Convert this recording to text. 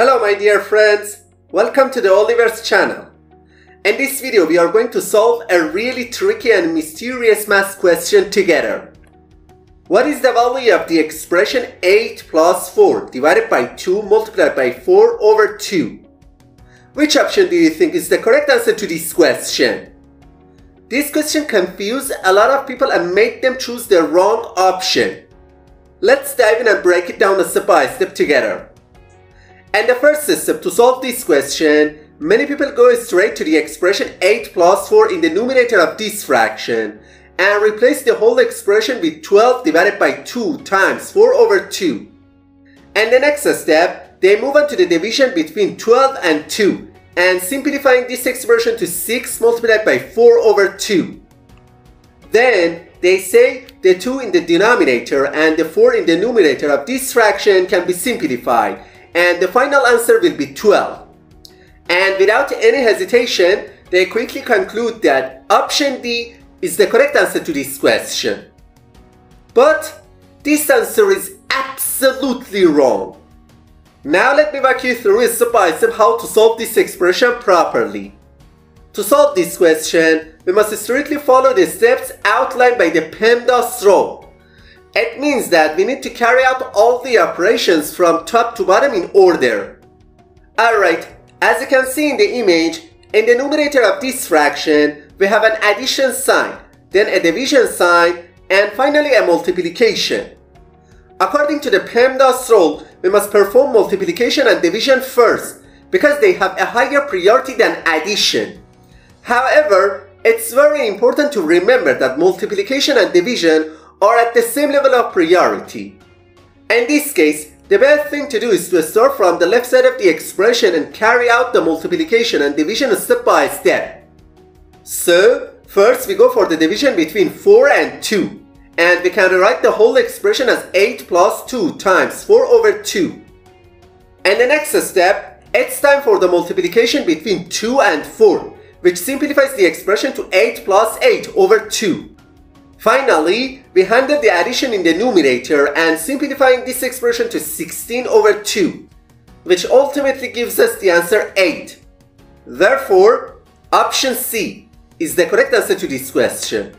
Hello my dear friends, welcome to the OlyVerse channel. In this video we are going to solve a really tricky and mysterious math question together. What is the value of the expression 8 plus 4 divided by 2 multiplied by 4 over 2? Which option do you think is the correct answer to this question? This question confused a lot of people and made them choose the wrong option. Let's dive in and break it down step by step together. And the first step to solve this question, many people go straight to the expression 8 plus 4 in the numerator of this fraction and replace the whole expression with 12 divided by 2 times 4 over 2. And the next step, they move on to the division between 12 and 2 and simplifying this expression to 6 multiplied by 4 over 2. Then they say the 2 in the denominator and the 4 in the numerator of this fraction can be simplified and the final answer will be 12. And without any hesitation, they quickly conclude that option D is the correct answer to this question. But this answer is absolutely wrong. Now let me walk you through step by step how to solve this expression properly. To solve this question, we must strictly follow the steps outlined by the PEMDAS rule. It means that we need to carry out all the operations from top to bottom in order. Alright, as you can see in the image, in the numerator of this fraction, we have an addition sign, then a division sign, and finally a multiplication. According to the PEMDAS rule, we must perform multiplication and division first, because they have a higher priority than addition. However, it's very important to remember that multiplication and division are at the same level of priority. In this case, the best thing to do is to start from the left side of the expression and carry out the multiplication and division step by step. So, first we go for the division between 4 and 2. And we can rewrite the whole expression as 8 plus 2 times 4 over 2. And the next step, it's time for the multiplication between 2 and 4, which simplifies the expression to 8 plus 8 over 2. Finally, we handle the addition in the numerator and simplifying this expression to 16 over 2, which ultimately gives us the answer 8. Therefore, option C is the correct answer to this question.